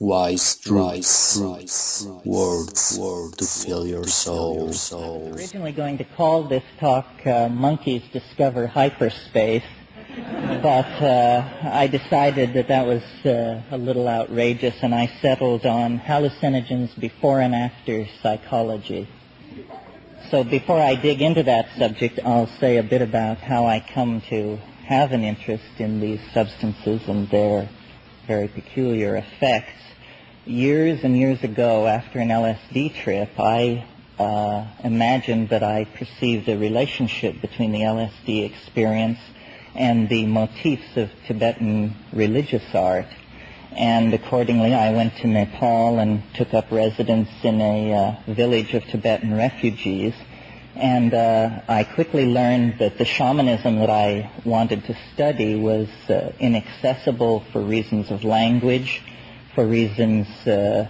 wise truths, words to fill your soul. Originally going to call this talk uh, Monkeys Discover Hyperspace, but uh, I decided that that was uh, a little outrageous and I settled on hallucinogens before and after psychology. So before I dig into that subject, I'll say a bit about how I come to have an interest in these substances and their very peculiar effects years and years ago, after an LSD trip, I uh, imagined that I perceived a relationship between the LSD experience and the motifs of Tibetan religious art. And accordingly, I went to Nepal and took up residence in a uh, village of Tibetan refugees. And uh, I quickly learned that the shamanism that I wanted to study was uh, inaccessible for reasons of language, for reasons uh,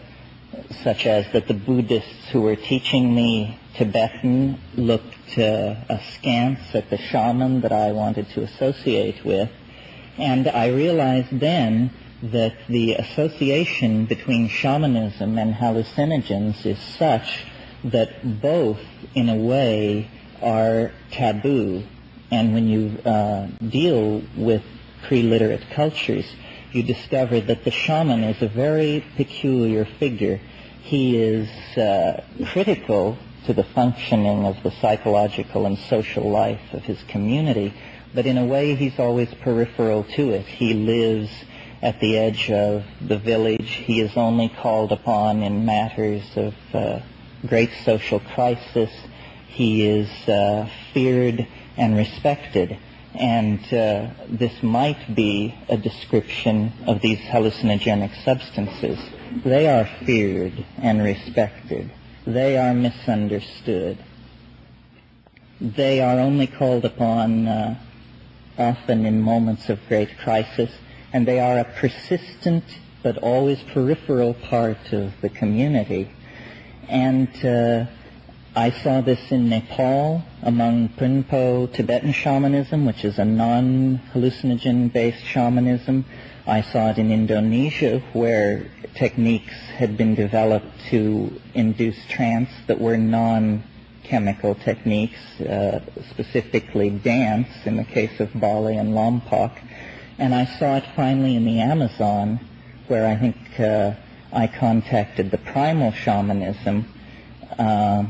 such as that the Buddhists who were teaching me Tibetan looked uh, askance at the shaman that I wanted to associate with. And I realized then that the association between shamanism and hallucinogens is such that both, in a way, are taboo. And when you uh, deal with pre-literate cultures, you discover that the shaman is a very peculiar figure. He is uh, critical to the functioning of the psychological and social life of his community, but in a way he's always peripheral to it. He lives at the edge of the village. He is only called upon in matters of uh, great social crisis. He is uh, feared and respected. And uh, this might be a description of these hallucinogenic substances. They are feared and respected. They are misunderstood. They are only called upon uh, often in moments of great crisis, and they are a persistent but always peripheral part of the community. And uh, I saw this in Nepal among Bonpo Tibetan shamanism, which is a non-hallucinogen-based shamanism. I saw it in Indonesia where techniques had been developed to induce trance that were non-chemical techniques, uh, specifically dance in the case of Bali and Lombok. And I saw it finally in the Amazon where I think uh, I contacted the primal shamanism. Uh,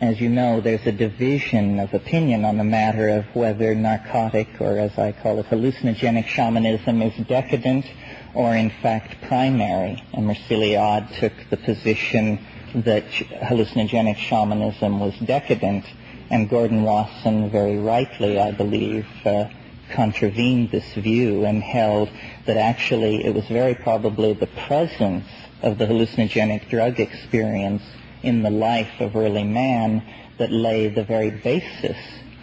as you know, there's a division of opinion on the matter of whether narcotic, or as I call it, hallucinogenic shamanism is decadent or in fact primary. And Mircea took the position that hallucinogenic shamanism was decadent, and Gordon Wasson, very rightly, I believe, uh, contravened this view and held that actually it was very probably the presence of the hallucinogenic drug experience in the life of early man that lay the very basis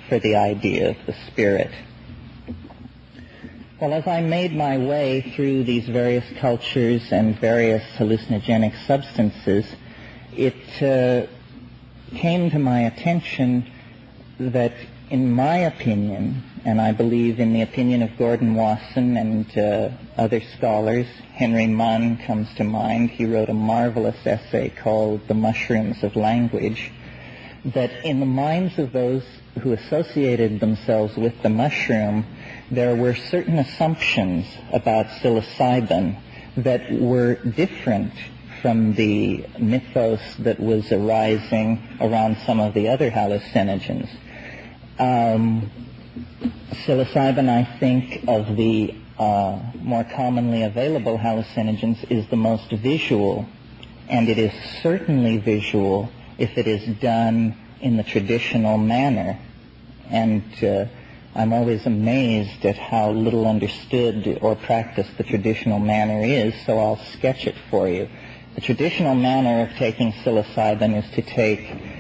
for the idea of the spirit. Well, as I made my way through these various cultures and various hallucinogenic substances, it uh, came to my attention that, in my opinion, and I believe in the opinion of Gordon Wasson and uh, other scholars. Henry Munn comes to mind. He wrote a marvelous essay called The Mushrooms of Language, that in the minds of those who associated themselves with the mushroom, there were certain assumptions about psilocybin that were different from the mythos that was arising around some of the other hallucinogens. Um, psilocybin, I think, of the uh, more commonly available hallucinogens is the most visual, and it is certainly visual if it is done in the traditional manner. And uh, I'm always amazed at how little understood or practiced the traditional manner is, so I'll sketch it for you. The traditional manner of taking psilocybin is to take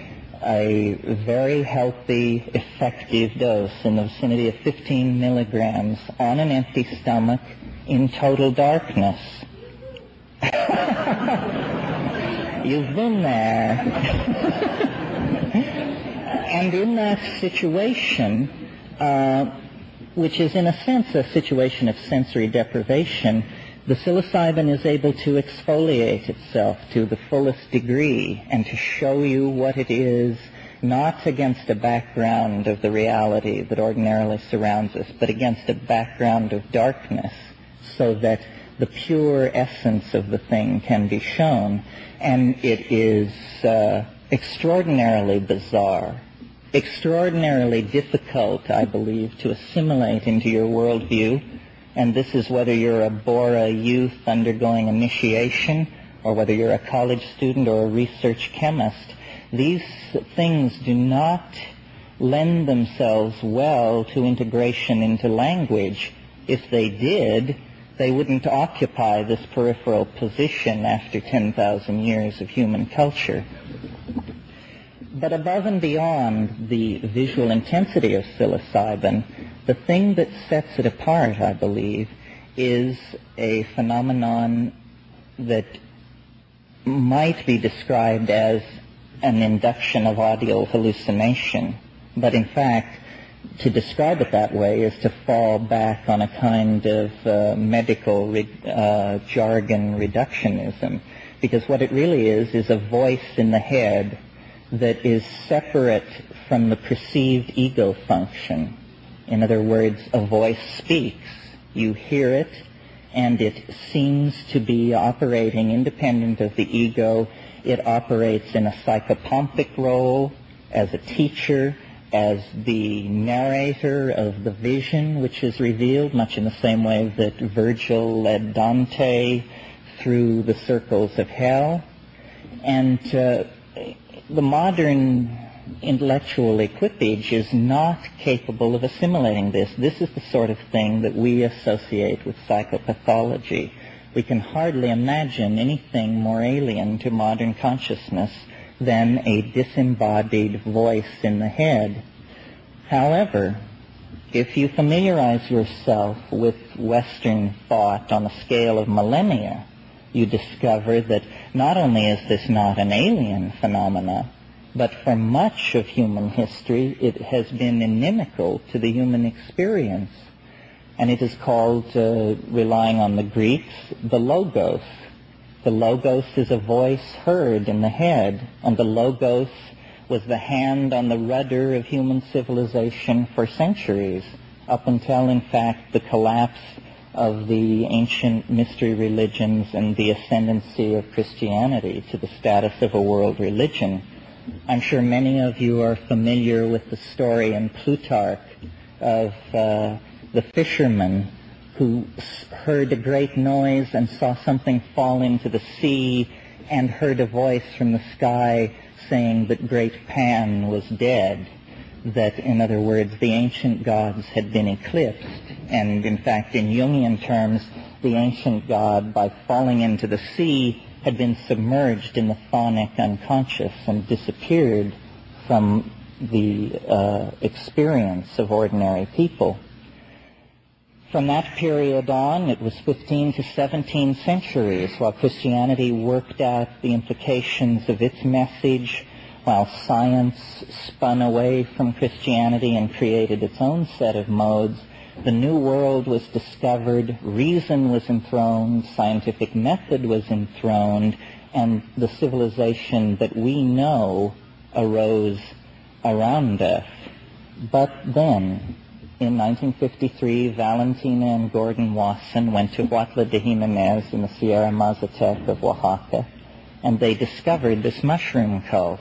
a very healthy, effective dose in the vicinity of 15 milligrams on an empty stomach in total darkness. You've been there. and in that situation, uh, which is in a sense a situation of sensory deprivation, the psilocybin is able to exfoliate itself to the fullest degree and to show you what it is, not against a background of the reality that ordinarily surrounds us, but against a background of darkness, so that the pure essence of the thing can be shown. And it is uh, extraordinarily bizarre, extraordinarily difficult, I believe, to assimilate into your worldview and this is whether you're a Bora youth undergoing initiation or whether you're a college student or a research chemist. These things do not lend themselves well to integration into language. If they did, they wouldn't occupy this peripheral position after 10,000 years of human culture. But above and beyond the visual intensity of psilocybin, the thing that sets it apart, I believe, is a phenomenon that might be described as an induction of audio hallucination. But in fact, to describe it that way is to fall back on a kind of uh, medical re- uh, jargon reductionism. Because what it really is is a voice in the head that is separate from the perceived ego function. In other words, a voice speaks. You hear it, and it seems to be operating independent of the ego. It operates in a psychopompic role as a teacher, as the narrator of the vision which is revealed, much in the same way that Virgil led Dante through the circles of hell. And uh, the modern intellectual equipage is not capable of assimilating this. This is the sort of thing that we associate with psychopathology. We can hardly imagine anything more alien to modern consciousness than a disembodied voice in the head. However, if you familiarize yourself with Western thought on a scale of millennia, you discover that not only is this not an alien phenomena, but for much of human history, it has been inimical to the human experience. And it is called, uh, relying on the Greeks, the logos. The logos is a voice heard in the head, and the logos was the hand on the rudder of human civilization for centuries, up until, in fact, the collapse of the ancient mystery religions and the ascendancy of Christianity to the status of a world religion. I'm sure many of you are familiar with the story in Plutarch of uh, the fisherman who heard a great noise and saw something fall into the sea and heard a voice from the sky saying that great Pan was dead. That, in other words, the ancient gods had been eclipsed. And in fact, in Jungian terms, the ancient god, by falling into the sea, had been submerged in the chthonic unconscious and disappeared from the uh, experience of ordinary people. From that period on, it was 15 to 17 centuries while Christianity worked out the implications of its message, while science spun away from Christianity and created its own set of modes the new world was discovered, reason was enthroned, scientific method was enthroned, and the civilization that we know arose around us. But then, in 1953, Valentina and Gordon Wasson went to Huautla de Jimenez in the Sierra Mazatec of Oaxaca, and they discovered this mushroom cult.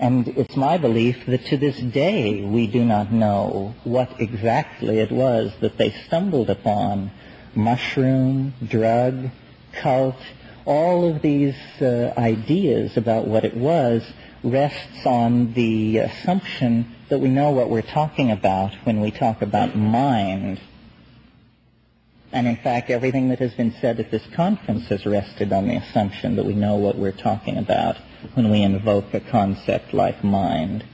And it's my belief that to this day we do not know what exactly it was that they stumbled upon. Mushroom, drug, cult, all of these uh, ideas about what it was rests on the assumption that we know what we're talking about when we talk about mind. And in fact, everything that has been said at this conference has rested on the assumption that we know what we're talking about when we invoke a concept like mind.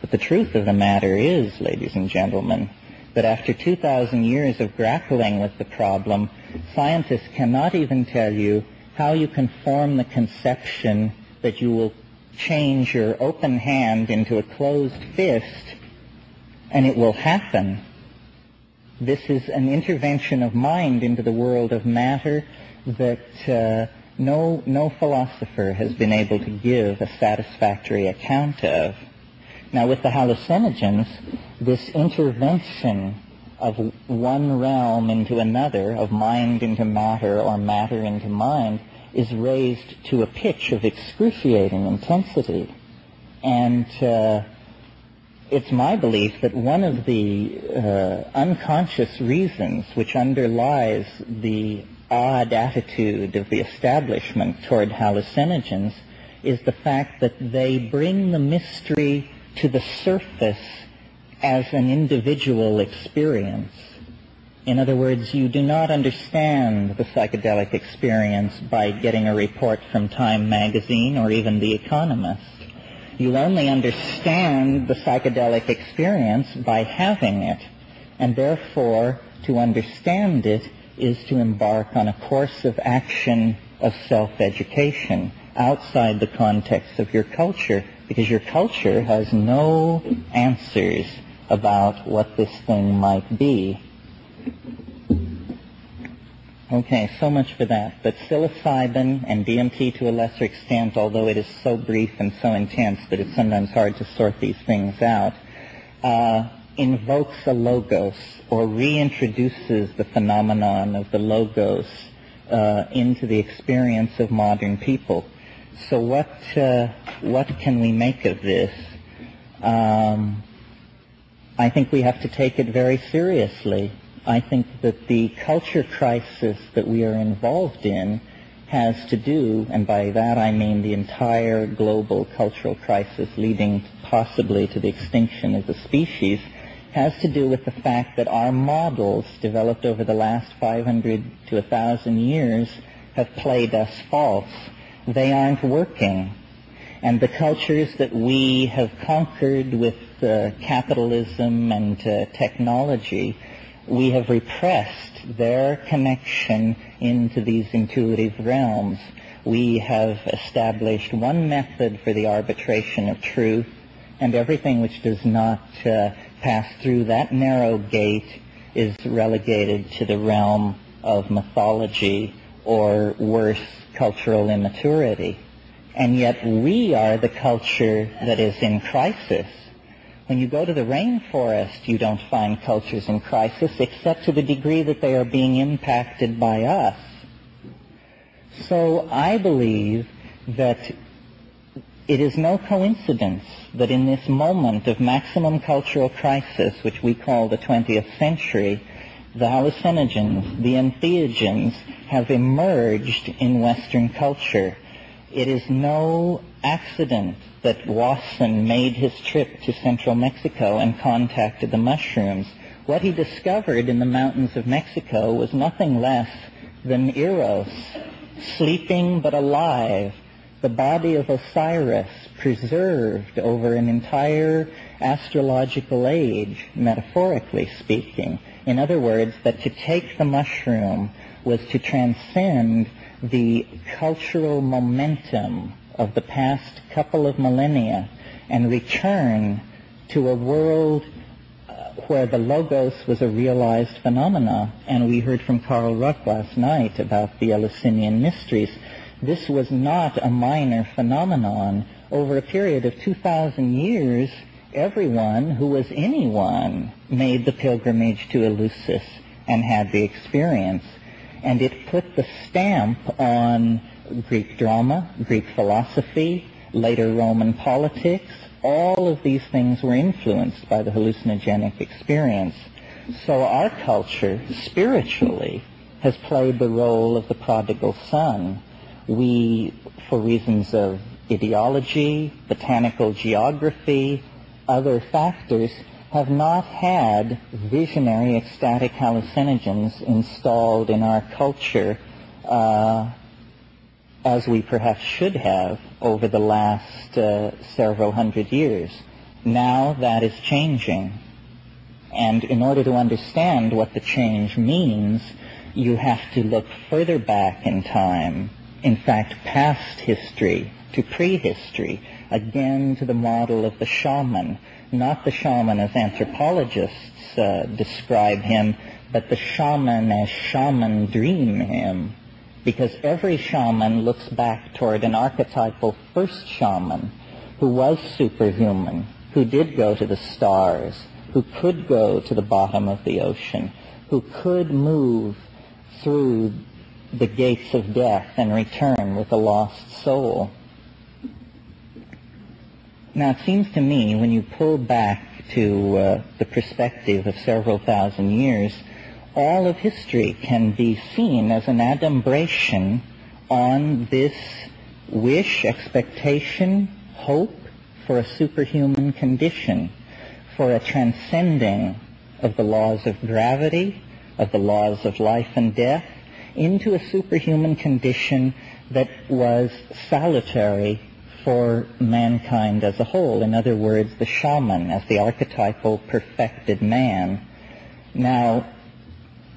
But the truth of the matter is, ladies and gentlemen, that after 2,000 years of grappling with the problem, scientists cannot even tell you how you can form the conception that you will change your open hand into a closed fist and it will happen. This is an intervention of mind into the world of matter that uh, no, no philosopher has been able to give a satisfactory account of. Now, with the hallucinogens, this intervention of one realm into another, of mind into matter or matter into mind, is raised to a pitch of excruciating intensity. And uh, it's my belief that one of the uh, unconscious reasons which underlies the odd attitude of the establishment toward hallucinogens is the fact that they bring the mystery to the surface as an individual experience. In other words, you do not understand the psychedelic experience by getting a report from Time magazine or even The Economist. You only understand the psychedelic experience by having it. And therefore, to understand it is to embark on a course of action of self-education outside the context of your culture because your culture has no answers about what this thing might be. Okay, so much for that. But psilocybin and DMT to a lesser extent, although it is so brief and so intense that it's sometimes hard to sort these things out, uh, invokes a logos or reintroduces the phenomenon of the logos uh, into the experience of modern people. So what uh, what can we make of this? Um, I think we have to take it very seriously. I think that the culture crisis that we are involved in has to do, and by that I mean the entire global cultural crisis leading possibly to the extinction of the species, has to do with the fact that our models developed over the last 500 to 1,000 years have played us false. They aren't working. And the cultures that we have conquered with uh, capitalism and uh, technology, we have repressed their connection into these intuitive realms. We have established one method for the arbitration of truth, and everything which does not uh, pass through that narrow gate is relegated to the realm of mythology or worse, cultural immaturity. And yet we are the culture that is in crisis. When you go to the rainforest, you don't find cultures in crisis except to the degree that they are being impacted by us. So I believe that it is no coincidence that in this moment of maximum cultural crisis, which we call the 20th century, the hallucinogens, the entheogens, have emerged in Western culture. It is no accident that Wasson made his trip to central Mexico and contacted the mushrooms. What he discovered in the mountains of Mexico was nothing less than Eros, sleeping but alive, the body of Osiris preserved over an entire astrological age, metaphorically speaking. In other words, that to take the mushroom was to transcend the cultural momentum of the past couple of millennia and return to a world uh, where the logos was a realized phenomena. And we heard from Carl Ruck last night about the Eleusinian mysteries. This was not a minor phenomenon. Over a period of 2,000 years, everyone who was anyone made the pilgrimage to Eleusis and had the experience. And it put the stamp on Greek drama, Greek philosophy, later Roman politics. All of these things were influenced by the hallucinogenic experience. So our culture, spiritually, has played the role of the prodigal son we, for reasons of ideology, botanical geography, other factors, have not had visionary ecstatic hallucinogens installed in our culture uh, as we perhaps should have over the last uh, several hundred years. Now that is changing. And in order to understand what the change means, you have to look further back in time in fact, past history to prehistory, again to the model of the shaman, not the shaman as anthropologists uh, describe him, but the shaman as shaman dream him. Because every shaman looks back toward an archetypal first shaman who was superhuman, who did go to the stars, who could go to the bottom of the ocean, who could move through the gates of death and return with a lost soul. Now, it seems to me when you pull back to uh, the perspective of several thousand years, all of history can be seen as an adumbration on this wish, expectation, hope for a superhuman condition, for a transcending of the laws of gravity, of the laws of life and death, into a superhuman condition that was salutary for mankind as a whole. In other words, the shaman as the archetypal perfected man. Now,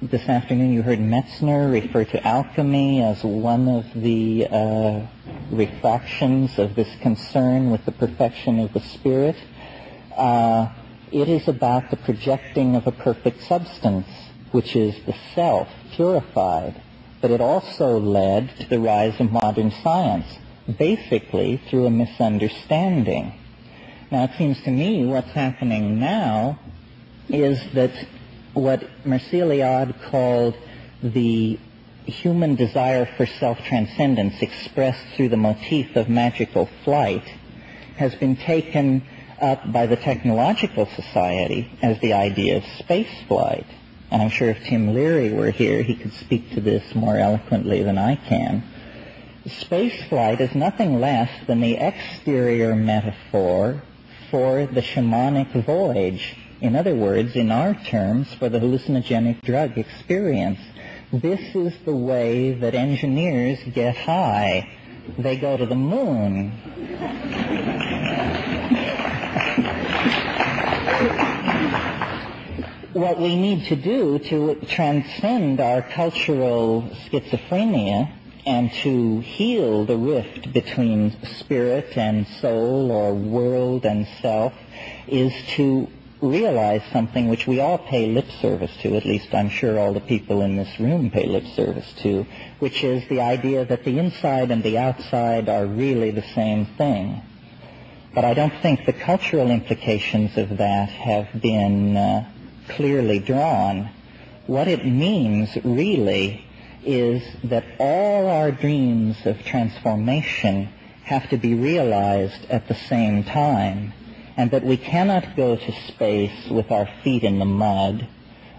this afternoon you heard Metzner refer to alchemy as one of the uh, refractions of this concern with the perfection of the spirit. Uh, it is about the projecting of a perfect substance, which is the self, purified. But it also led to the rise of modern science, basically through a misunderstanding. Now, it seems to me what's happening now is that what Mircea Eliade called the human desire for self-transcendence expressed through the motif of magical flight has been taken up by the technological society as the idea of space flight. And I'm sure if Tim Leary were here, he could speak to this more eloquently than I can. Space flight is nothing less than the exterior metaphor for the shamanic voyage. In other words, in our terms, for the hallucinogenic drug experience. This is the way that engineers get high. They go to the moon. what we need to do to transcend our cultural schizophrenia and to heal the rift between spirit and soul or world and self is to realize something which we all pay lip service to, at least I'm sure all the people in this room pay lip service to, which is the idea that the inside and the outside are really the same thing. But I don't think the cultural implications of that have been uh, clearly drawn. What it means really is that all our dreams of transformation have to be realized at the same time, and that we cannot go to space with our feet in the mud,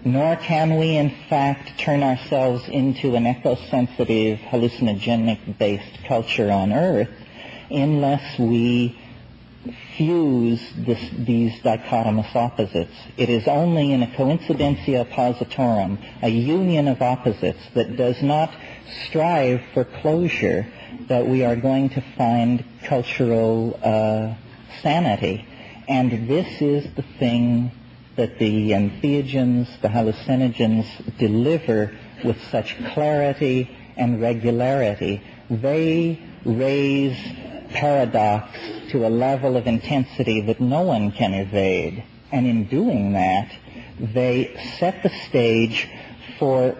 nor can we in fact turn ourselves into an eco-sensitive, hallucinogenic-based culture on Earth unless we fuse this, these dichotomous opposites. It is only in a coincidentia oppositorum, a union of opposites that does not strive for closure, that we are going to find cultural uh, sanity. And this is the thing that the entheogens, the hallucinogens deliver with such clarity and regularity. They raise paradox to a level of intensity that no one can evade. And in doing that, they set the stage for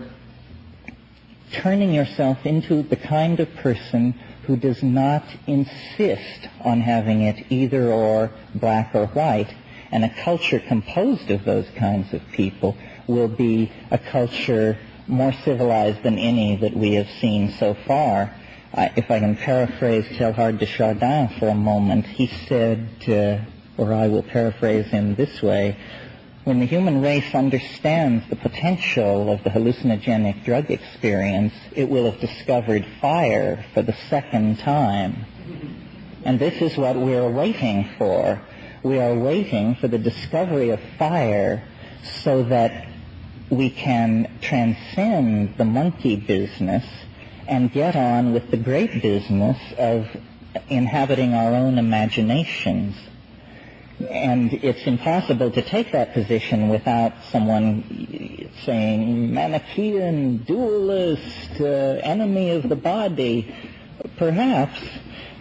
turning yourself into the kind of person who does not insist on having it either or black or white. And a culture composed of those kinds of people will be a culture more civilized than any that we have seen so far if I can paraphrase Teilhard de Chardin for a moment, he said, uh, or I will paraphrase him this way, when the human race understands the potential of the hallucinogenic drug experience, it will have discovered fire for the second time. And this is what we're waiting for. We are waiting for the discovery of fire so that we can transcend the monkey business and get on with the great business of inhabiting our own imaginations. And it's impossible to take that position without someone saying Manichaean, dualist, uh, enemy of the body, perhaps.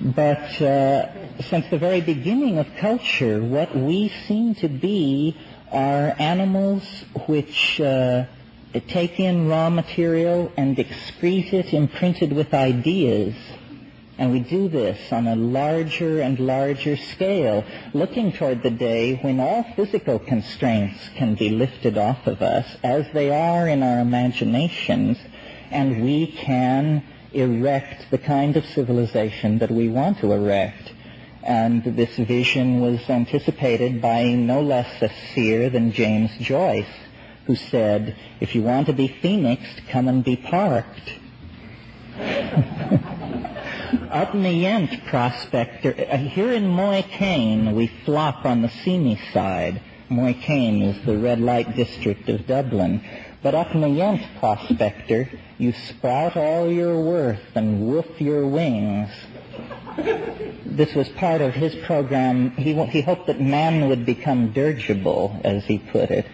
But uh, since the very beginning of culture, what we seem to be are animals which uh, take in raw material and excrete it imprinted with ideas. And we do this on a larger and larger scale, looking toward the day when all physical constraints can be lifted off of us, as they are in our imaginations, and we can erect the kind of civilization that we want to erect. And this vision was anticipated by no less a seer than James Joyce, who said, if you want to be phoenixed, come and be parked. Up in the Prospector, uh, here in Moycane, we flop on the seamy side. Moycane is the red light district of Dublin. But up in the Prospector, you sprout all your worth and woof your wings this was part of his program. He, he hoped that man would become dirigible, as he put it.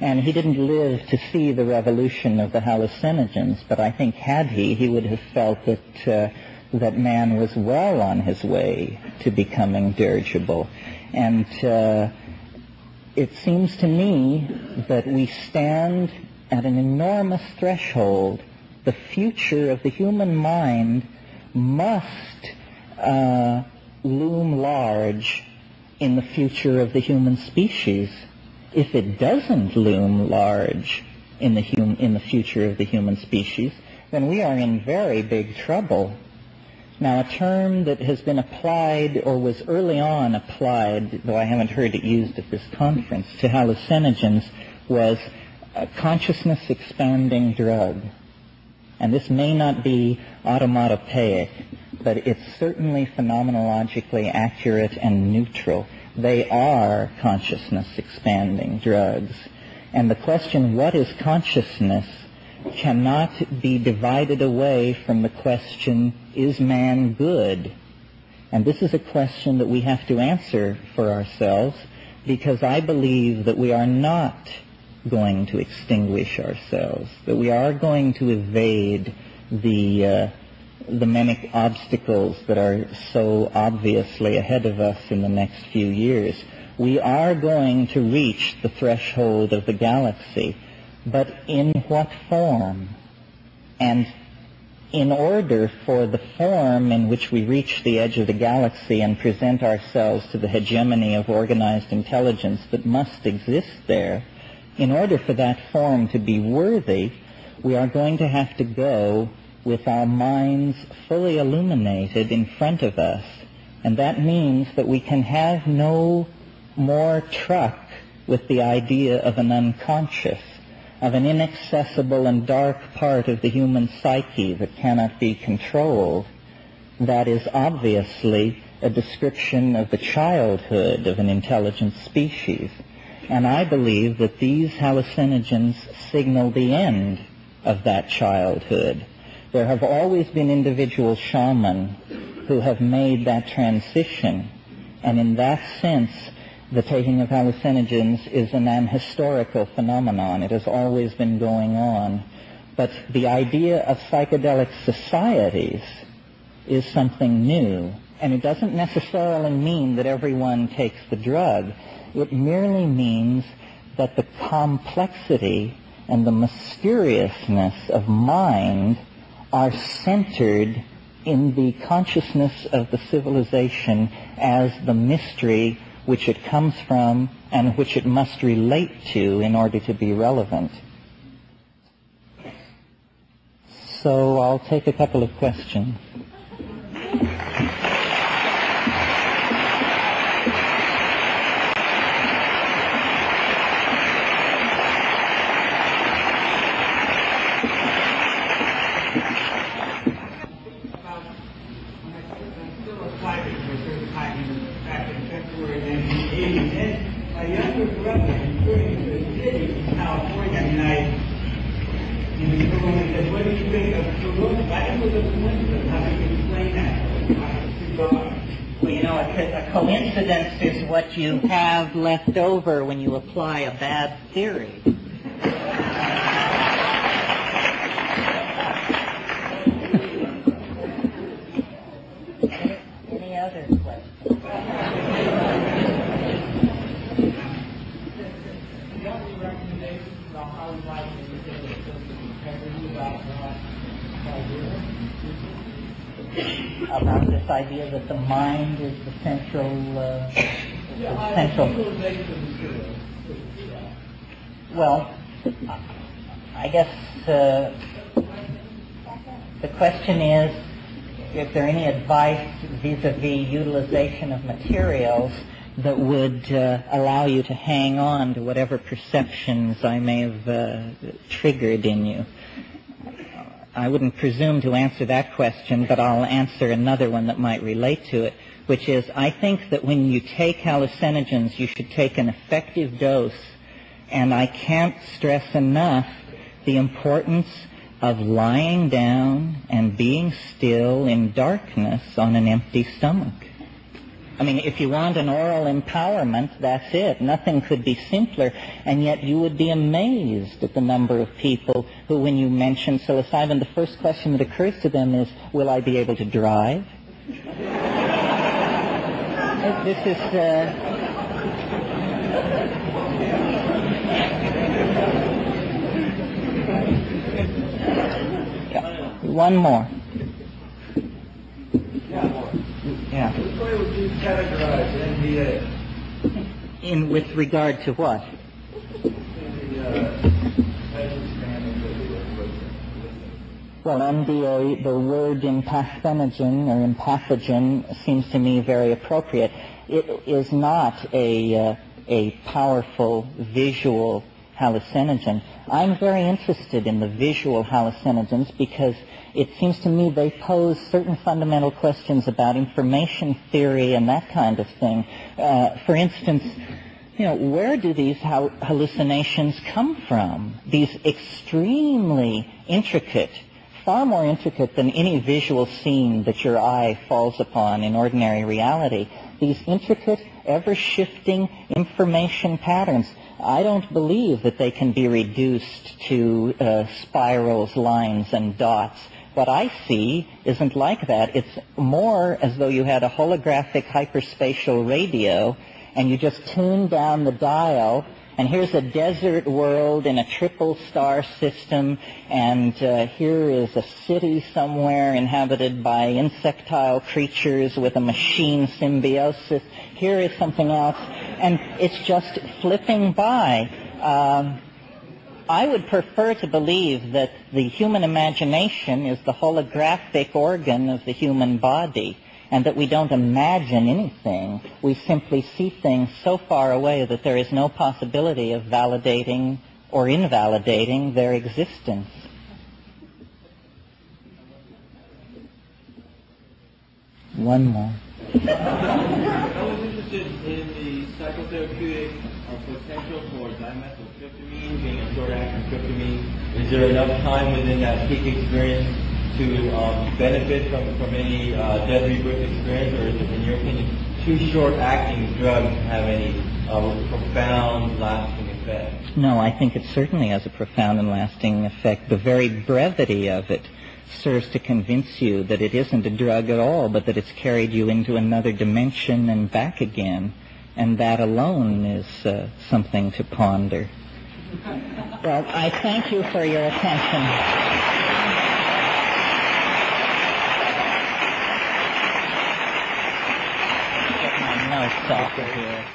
And he didn't live to see the revolution of the hallucinogens, but I think had he, he would have felt that, uh, that man was well on his way to becoming dirigible. And uh, it seems to me that we stand at an enormous threshold. The future of the human mind must uh, loom large in the future of the human species. If it doesn't loom large in the, hum- in the future of the human species, then we are in very big trouble. Now, a term that has been applied or was early on applied, though I haven't heard it used at this conference, to hallucinogens was a consciousness expanding drug. And this may not be automatopoeic, but it's certainly phenomenologically accurate and neutral. They are consciousness expanding drugs. And the question, what is consciousness, cannot be divided away from the question, is man good? And this is a question that we have to answer for ourselves because I believe that we are not going to extinguish ourselves, that we are going to evade the uh, the many obstacles that are so obviously ahead of us in the next few years. We are going to reach the threshold of the galaxy, but in what form? And in order for the form in which we reach the edge of the galaxy and present ourselves to the hegemony of organized intelligence that must exist there, in order for that form to be worthy, we are going to have to go with our minds fully illuminated in front of us. And that means that we can have no more truck with the idea of an unconscious, of an inaccessible and dark part of the human psyche that cannot be controlled. That is obviously a description of the childhood of an intelligent species. And I believe that these hallucinogens signal the end of that childhood there have always been individual shamans who have made that transition. And in that sense, the taking of hallucinogens is an historical phenomenon. It has always been going on. But the idea of psychedelic societies is something new. And it doesn't necessarily mean that everyone takes the drug. It merely means that the complexity and the mysteriousness of mind are centered in the consciousness of the civilization as the mystery which it comes from and which it must relate to in order to be relevant. So I'll take a couple of questions. Coincidence is what you have left over when you apply a bad theory. any, other questions? recommendations about how we about this idea that the mind is the central, uh, central. Well, I guess uh, the question is if there any advice vis-a-vis utilization of materials that would uh, allow you to hang on to whatever perceptions I may have uh, triggered in you. I wouldn't presume to answer that question, but I'll answer another one that might relate to it, which is I think that when you take hallucinogens, you should take an effective dose, and I can't stress enough the importance of lying down and being still in darkness on an empty stomach. I mean, if you want an oral empowerment, that's it. Nothing could be simpler. And yet you would be amazed at the number of people who, when you mention psilocybin, the first question that occurs to them is, will I be able to drive? This is... Uh, One more. Yeah. Which way would you categorize MDA? In with regard to what? Well, MDA, the word empathenogen or empathogen seems to me very appropriate. It is not a, uh, a powerful visual hallucinogen. I'm very interested in the visual hallucinogens because it seems to me they pose certain fundamental questions about information theory and that kind of thing. Uh, for instance, you know, where do these hallucinations come from? These extremely intricate, far more intricate than any visual scene that your eye falls upon in ordinary reality. These intricate, ever-shifting information patterns. I don't believe that they can be reduced to uh, spirals, lines, and dots what I see isn't like that. It's more as though you had a holographic hyperspatial radio and you just tune down the dial and here's a desert world in a triple star system, and uh, here is a city somewhere inhabited by insectile creatures with a machine symbiosis. Here is something else, and it's just flipping by. Um, I would prefer to believe that the human imagination is the holographic organ of the human body and that we don't imagine anything. We simply see things so far away that there is no possibility of validating or invalidating their existence. One more. I was interested in the psychotherapeutic uh, potential for dimethyltryptamine being a short-acting tryptamine. Is there enough time within that peak experience to um, benefit from, from any uh, death rebirth experience, or is it, in your opinion, too short-acting drugs have any uh, profound, lasting effect? No, I think it certainly has a profound and lasting effect. The very brevity of it serves to convince you that it isn't a drug at all, but that it's carried you into another dimension and back again. And that alone is uh, something to ponder. Well, I thank you for your attention. Get my notes here.